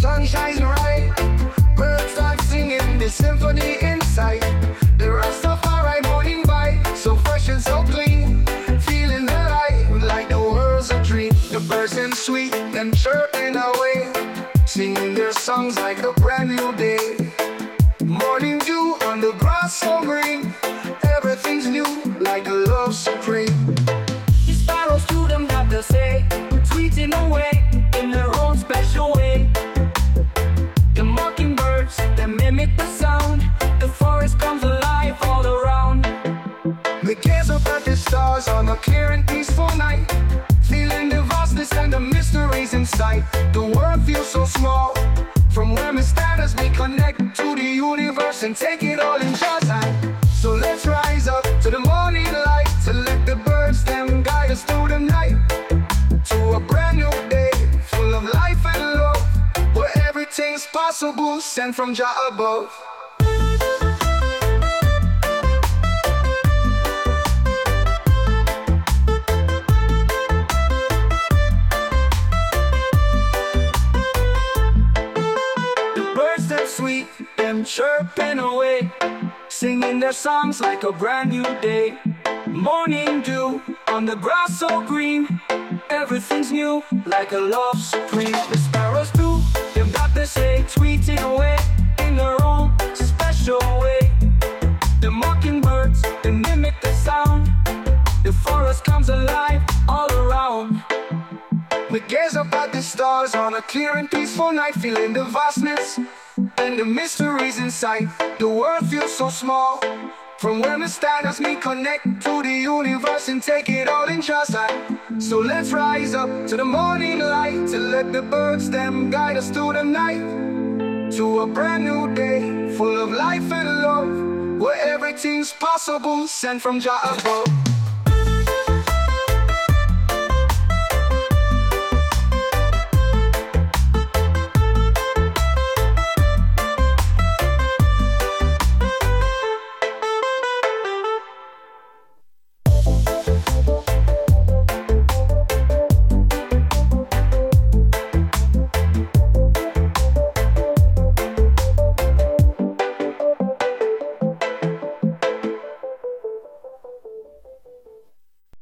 sun shines bright. Birds start singing the symphony inside. The Rastafari morning vibe, so fresh and so clean. Feeling the light like the world's a dream. The birds and sweet and chirping away, singing their songs like a brand new day. Morning dew on the grass so green. Everything's new like a love supreme. The sound. The forest comes alive all around. We gaze up at the stars on a clear and peaceful night. Feeling the vastness and the mysteries in sight. The world feels so small. From where we stand we connect to the universe and take it all in God's hand. So let's rise everything's possible, sent from Jah above. The birds that sweet, them chirping away, singing their songs like a brand new day. Morning dew on the grass so green, everything's new like a love supreme. The stars on a clear and peaceful night, feeling the vastness and the mysteries in sight. The world feels so small. From where stand as we connect to the universe and take it all in hand. So let's rise up to the morning light to let the birds them guide us through the night to a brand new day full of life and love where everything's possible, sent from Jah above.